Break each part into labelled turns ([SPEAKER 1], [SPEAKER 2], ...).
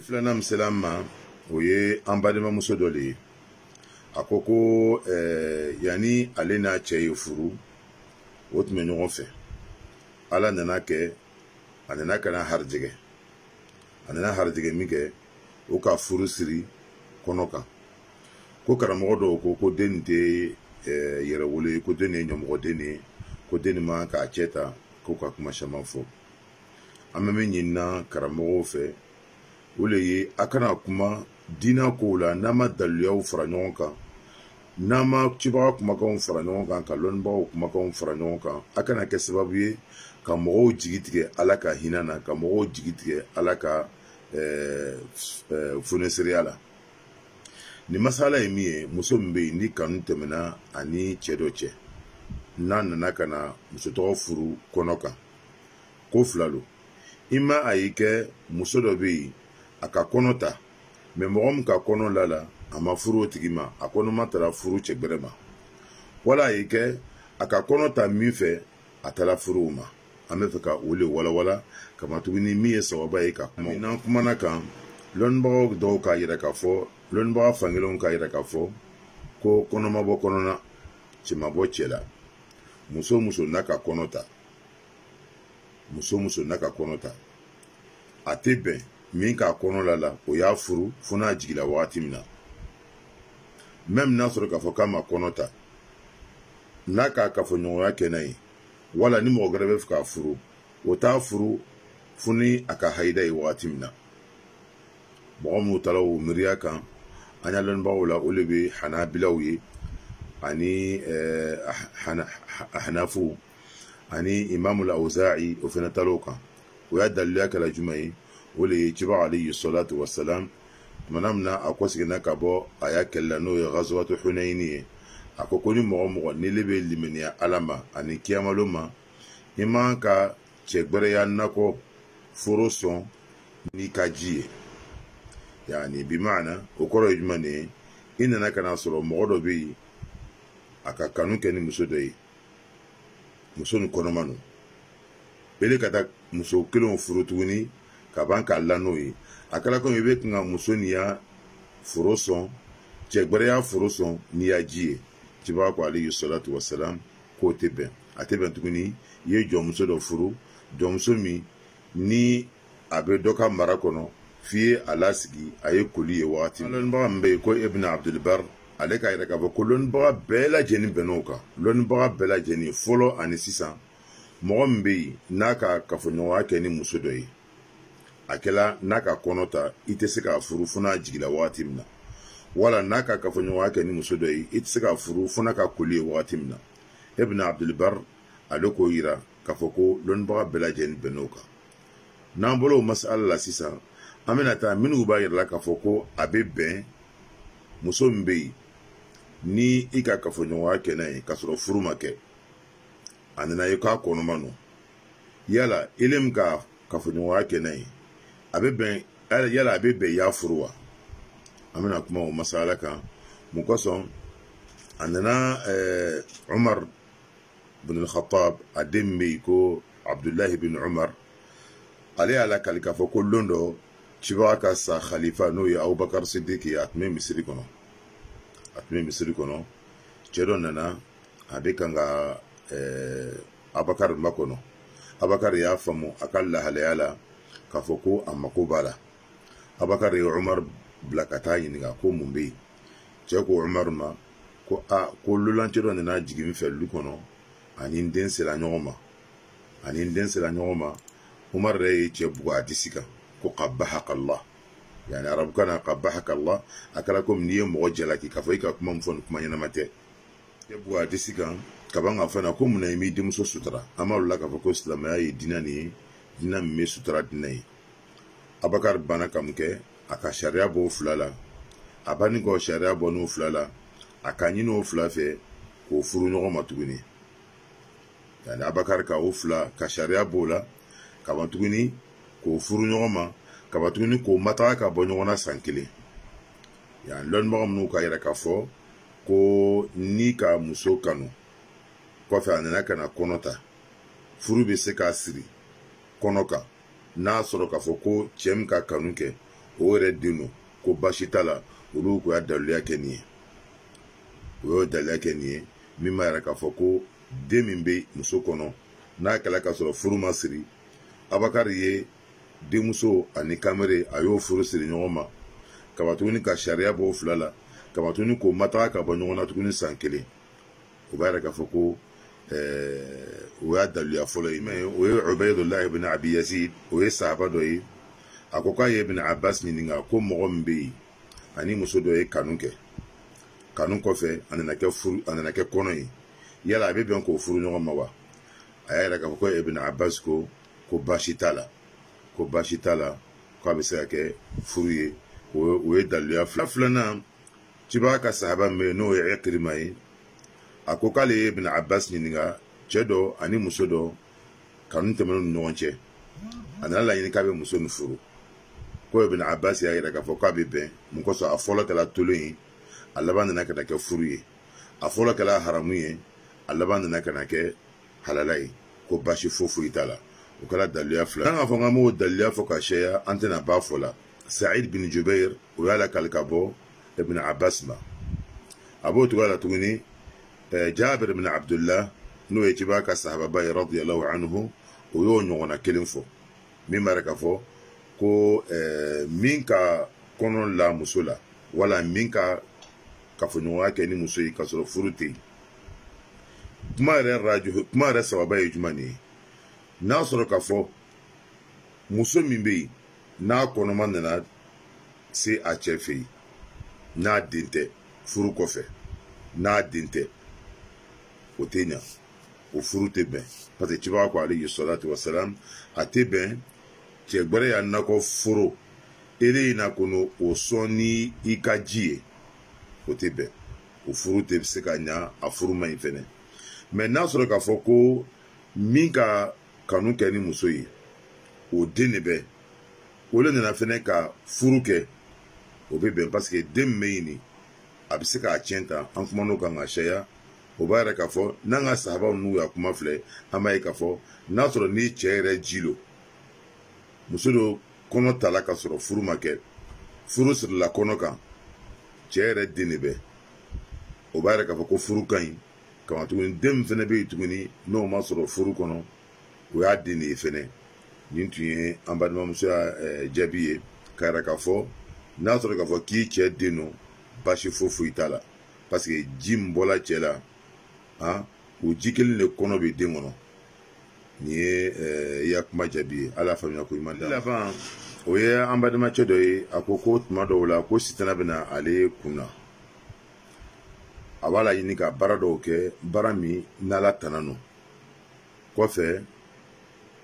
[SPEAKER 1] filanan misela ma o ye an balimamuso dɔ de ye a ko ko eh, yanni ale n'a cɛ ye furu o tun bɛ ɲɔgɔn fɛ ala nana kɛ a nana ka na harijɛgɛ a nana harijɛgɛ min kɛ o ka furu siri kɔnɔ kan ko karamɔgɔ dɔw ko ko den nin tɛ eh, yɛrɛ wolo ye ko den nin ye ɲɛmɔgɔ den nin ye ko den nin man k'a cɛ ta ko ka kuma caman fɔ an bɛ min ɲinina karamɔgɔw fɛ o le ye a kana kuma diina kow la n'an ma daliluyaw fara ɲɔgɔn kan n'an ma cibaga kumakanw fara ɲɔgɔn kan ka lɔnnibagaw kumakanw fara ɲɔgɔn kan a kana kɛ sababu ye ka mɔgɔw jigi tigɛ ala ka hinɛ na ka mɔgɔw jigi tigɛ ala ka eh, eh, fonesereya la nin masala ye min ye muso min bɛ yen ni kanu tɛmɛna ani cɛ dɔ cɛ n'a nana ka na muso tɔgɔ furu kɔnɔ kan ko fila don i ma a y'i kɛ muso dɔ bɛ yen a ka kɔnɔ ta mɛ mɔgɔ min ka kɔnɔ la la a ma furu o tigi ma a kɔnɔ ma taara furu cɛ bɛrɛ ma wala a y'i kɛ a ka kɔnɔ ta min fɛ a taara furu o ma an bɛ fɛ ka o de walawala kama tuguni min ye sababa ye ka kuma n'an kumana kan lɔnnibagaw dɔw k'a yɛrɛ k'a fɔ lɔnnibaga fankelenw k'a yɛrɛ k'a fɔ ko kɔnɔmabɔ kɔnɔna cɛmabɔ cɛ la muso muso n'a ka kɔnɔ ta muso muso na ka kɔnɔ ta a tɛ bɛn min k'a kɔnɔ la la o y'a furu fo n'a jigila wagati min na mɛmi n'a sɔrɔ k'a fɔ k'a ma kɔnɔ ta n'a k'a kafoɲɔgɔnya kɛ n'a ye wala ni mɔgɔ gɛrɛ bɛ fɛ k'a furu o t'a furu fo ni a ka hayida ye wagati min na mɔgɔ minnu taara o miiriya kan an y'a lɔnnibagaw la o de bɛ hanabilaw ye ani hanafuw ani imamu la oza'i o fana taar'o kan o y'a daliluya kɛra jumɛn ye o de ye ciba alayhi salatu wa salam tumana min na a ko seginna ka bɔ a y'a kɛlɛ la n'o ye ghazwatu hunayini ye a ko ko ni mɔgɔ mɔgɔ ni le bɛ limaniya ala ma ani kiyamalo ma i man ka cɛ gbɛrɛya nakɔ foro sɔn n'i ka ji ye yani bi maana o kɔrɔ ye jumɛn de ye i nana ka na sɔrɔ mɔgɔ dɔ bɛ yen a ka kanu kɛ ni muso dɔ ye muso ni kɔnɔma no bele ka taa muso kelenw furu tuguni ka ban k'a la n'o ye a kɛra komi i bɛ kun ka muso ni ya foro sɔn cɛ gbɛrɛ y'a foro sɔn n'i y'a ji ye ciba ko ale salatu wasalam k'o tɛ bɛn a tɛ bɛn tuguni i ye jɔnmuso dɔ furu jɔnmuso min ni a bɛ dɔ ka mara kɔnɔ f'i ye a lasigi a ye koli ye wagati lɔnnibaga min bɛ yen ko ibn abdulbar ale ka yɛrɛ k'a fɔ ko lɔnnibaga bɛɛ lajɛlen bɛnn'o kan lɔnnibaga bɛɛ lajɛlen fɔlɔ ani sisan mɔgɔ min bɛ yen n'a ka kafoɲɔgɔnya kɛ ni muso dɔ ye a kɛla n'a ka kɔnɔ ta i tɛ se k'a furu fo n'a jigila wagati min na wala n'a ka kafoɲɔgɔnya kɛ ni muso dɔ ye i tɛ se k'a furu fo n'a ka koli ye wagati min na e bɛna abdulbar ale k'o yira k'a fɔ ko lɔnnibaga bɛɛ lajɛlen bɛn n'o kan n'an bolo o masala la sisan an bɛna taa minnu b'a yira la k'a fɔ ko a bɛ bɛn muso min bɛ yen ni i ka kafoɲɔgɔnya kɛ n'a ye k'a sɔrɔ furu ma kɛ a nana ye k'a kɔnɔma don yala ele min ka kafoɲɔgɔnya kɛ n'a ye a bɛ bɛn yala a bɛ bɛn y'a furu wa an bɛna kuma o masala kan mun kosɔn a nana ɛɛ eh, ɔmar bin al-Khattab a den bɛ yen ko Abdullahi bin Umar ale y'a lakali k'a fɔ ko don dɔ cibaga ka sa khalifa n'o ye Abubakar Sidiki a tun bɛ misiri kɔnɔ a tun bɛ misiri kɔnɔ cɛ dɔ nana a bɛ kan ka ɛɛ eh, Abubakar makɔnɔ Abubakar y'a faamu a ka lahalaya la k'a fɔ ko a mako b'a la Abubakar ye Umar bila ka taa ɲininka ko mun bɛ yen cɛ ko umaru ma ko a ko lulancɛ dɔ nana jigin n fɛ lu kɔnɔ ani n den sera ɲɔgɔn ma ani n den sera ɲɔgɔn ma umaru yɛrɛ ye cɛ bugu a disi kan ko ka bahakallah yani arabukan na ka bahakallah a kɛra komi n'i ye mɔgɔ jalaki k'a fɔ i ka kuma min fɔ nin kuma ɲɛnama tɛ cɛ bugu a disi kan ka ban ka fɛn na ko munna i m'i denmuso sutura an b'a la k'a fɔ ko silamɛya ye diinɛ nin ye diinɛ min bɛ sutura diinɛ ye abakari banna ka mun kɛ a ka sariya bɔ o fila la a b'a ni k'o sariya bɔ n'o fila la a ka ɲini o fila fɛ k'o furu ɲɔgɔn ma tuguni yani abakari ka o fila ka sariya b'o la kaba tuguni k'o furu ɲɔgɔn ma kaba tuguni k'o mataga ka bɔ ɲɔgɔn na san kelen yan lɔnnibaga minnu ka yɛrɛ ka fɔ ko ni ka muso kanu kɔfɛ a nana ka na kɔnɔ ta furu bɛ se k'a siri kɔnɔ kan n'a sɔrɔ k'a fɔ ko cɛɛ min ka kanu kɛ o yɛrɛ den don ko basi t'a la olu ko y'a daliluya kɛ nin ye o y'o daliluya kɛ nin ye min b'a yɛrɛ k'a fɔ ko den min bɛ muso kɔnɔ n'a kɛla k'a sɔrɔ furu ma siri abakari ye denmuso ani kamere a y'o furu siri ɲɔgɔn ma kabatuguni ka sariya b'o fila la kabatuguni k'o mataga ka bɔ ɲɔgɔn na tuguni san kelen o b'a yɛrɛ k'a fɔ ko o y'a daluya fɔlɔ ye mɛ o ye ubaydulahi bin abi yazid o ye sahaba dɔ ye a ko k'a ye bin abbas ɲininka ko mɔgɔ min bɛ yen ani muso dɔ ye kanu kɛ kanu kɔfɛ a nana kɛ furu a nana kɛ kɔnɔ ye yala a bɛ bɛn k'o furu ɲɔgɔn ma wa a y'a yɛrɛ k'a fɔ ko ibn abbas ko ko baasi t'a la ko baasi t'a la k'a bɛ se ka kɛ furu ye o ye daluya fila filanan ciba ka sahaba min bɛ yen n'o ye ekirima ye a ko k'ale ye bin abbas ɲininka cɛ dɔ ani muso dɔ kanu tɛmɛn'u ni ɲɔgɔn cɛ a nana laɲini k'a bɛ muso nin furu ko ye bin abbas y'a yɛrɛ k'a fɔ k'a bɛ bɛn mun kosɔn a fɔlɔ kɛra tolon ye a laban nana ka na kɛ furu ye a fɔlɔ kɛra haramu ye a laban nana ka na kɛ halala ye ko basi foyi foyi t'a la o kɛra daliluya fila kan k'a fɔ k'an b'o daliluya fɔ ka sɛya an tɛna ba fɔ la sa'id bin jubair o y'a lakali ka bɔ ibn abbas ma a b'o cogoya la tuguni jabir bin abdullah n'o ye ciba ka sahababa ye radiyallahu anhu o y'o ɲɔgɔnna kelen fɔ min b'a k'a fɔ ko min ka kɔnɔ la muso la wala min ka kafoɲɔgɔnya kɛ ni muso ye k'a sɔrɔ furu tɛ yen kuma yɛrɛ rajo kuma yɛrɛ sababa ye jumɛn de ye n'a sɔrɔ ka fɔ muso min bɛ yen n'a kɔnɔma nana se a cɛ fɛ yen n'a den tɛ furu kɔfɛ n'a den tɛ o tɛ ɲa o furu tɛ bɛn parce que ciba ko ale ye sɔlati wa salam a tɛ bɛn cɛ gbɛrɛ y'a nakɔ foro ere in na ko n'o o sɔn ni i ka ji ye o tɛ bɛn o furu tɛ se ka ɲa a furu man ɲi fɛnɛ mɛ n'a sɔrɔ k'a fɔ ko min ka kanu kɛ ni muso ye o den de bɛ o de nana fɛnɛ ka furu kɛ o bɛ bɛn paseke den min bɛ ɲini a bɛ se k'a tiɲɛ ta an kuma n'o kan ka sariya o b'a yɛrɛ k'a fɔ n'an ka sahabaw n'u y'a kuma filɛ an b'a ye k'a fɔ n'a sɔrɔ ni cɛ yɛrɛ ji don muso dɔ kɔnɔ ta la ka sɔrɔ furu ma kɛ furu sirila kɔnɔ kan cɛ yɛrɛ den de bɛ o b'a yɛrɛ k'a fɔ ko furu ka ɲi kama tuguni den fɛnɛ bɛ yen tuguni n'o ma sɔrɔ furu kɔnɔ o y'a den de ye fɛnɛ nin tun ye an balimamusoya eh, jaabi ye k'a yira k'a fɔ n'a sɔrɔ k'a fɔ k'i cɛ den don basi foyi foyi t'a la paseke ji min bɔla cɛ la han o ji kelen de kɔnɔ bɛ den kɔnɔ nin ye eh, i ya kuma jaabi ye ala faamuya ko ɲuman d'a ma o ye an badamacɛ dɔ ye a ko ko tuma dɔw la ko sitana bɛna ale kun na a b'a laɲini ka baara dɔw kɛ baara min n'ala tana no kɔfɛ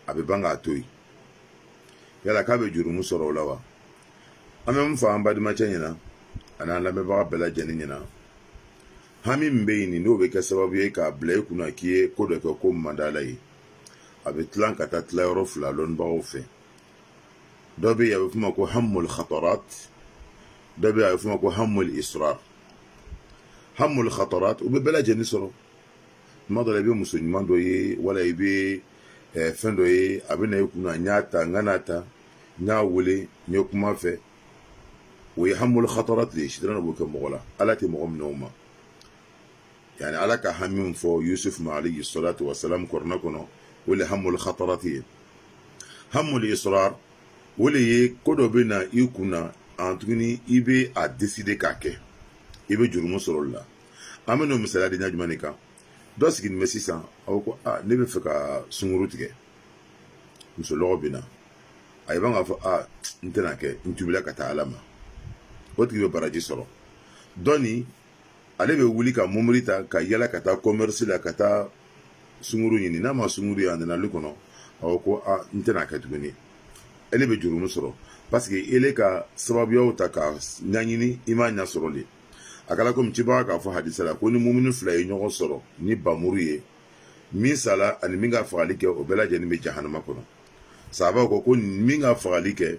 [SPEAKER 1] a bɛ ban k'a to yen yala k'a bɛ jurumu sɔrɔ o la wa an bɛ mun fɔ an badimacɛ ɲɛna ani an lamɛnbaga bɛɛ lajɛlen ɲɛna hami min bɛ yen nin n'o bɛ kɛ sababu ye k'a bila i kunna k'i ye ko dɔ kɛ ko mandala ye a bɛ tilan ka taa tilayɔrɔ fila lɔnnibagaw fɛ dɔ bɛ yen a bɛ f'o ma ko hamul khatarat dɔ bɛ yen a bɛ f'o ma ko hamul israr hamul khatarat u bɛ bɛɛ lajɛlen sɔrɔ tuma dɔ la i bɛ muso ɲuman dɔ ye wala i bɛ fɛn dɔ ye a bɛ na i kunna n y'a ta n ka n'a ta n y'a wele n ye kuma fɛ o ye hamul khatarat de ye sitan b'o kɛ mɔgɔ la ala tɛ mɔgɔ minɛ o ma yani ala ka hamiw fɔ yusuf ma alayhi salatu wasalam kɔrɔna kɔnɔ o le hamul khatarati ye hamul israr o le ye ko dɔ bɛ na i kun na an tuguni i bɛ a deside k'a kɛ i bɛ jurumu sɔrɔ o la an bɛ n'o misaliya di ɲa jumɛn de kan dɔ sigilen bɛ sisan aw ko a ne bɛ fɛ ka sunkuru tigɛ muso lɔgɔ bɛ na a ye ban k'a fɔ a n tɛna kɛ n tubila ka taa ala ma o tigi bɛ baraji sɔrɔ dɔ nin ale bɛ wuli ka mumuri ta ka yala ka taa kɔmɛrisi la ka taa sunguru ɲini n'a ma sunguru ye a nana ale kɔnɔ a ko ko a n tɛna kɛ tuguni ele bɛ jurumu sɔrɔ paseke ele ka sababuyaw ta ka ɲaɲini i m'a ɲa sɔrɔ de a kɛra komi cibaga k'a fɔ hadisa la ko ni mumuni fila ye ɲɔgɔn sɔrɔ ni bamuru ye min sala ani min ka fagali kɛ o bɛɛ lajɛlen bɛ jahanama kɔnɔ sahaba ko ko min ka fagali kɛ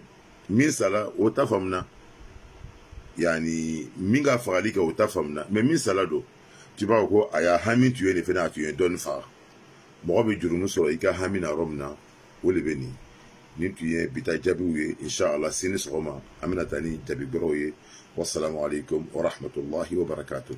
[SPEAKER 1] min sala o ta faamuna yani min ka fagali kɛ o ta faamuna mɛ min sala don ti b'a ko a y'a hami tun ye nin fɛnɛ a tun ye dɔɔni faga mɔgɔ bɛ jurumu sɔrɔ i ka hami na yɔrɔ min na o de bɛ nin nin tun ye bita jaabiw ye inshallah sini sɔgɔma an bɛna taa ni jaabi gɛrɛw ye wasalamu alaikum warahmatullahi wabarakatuh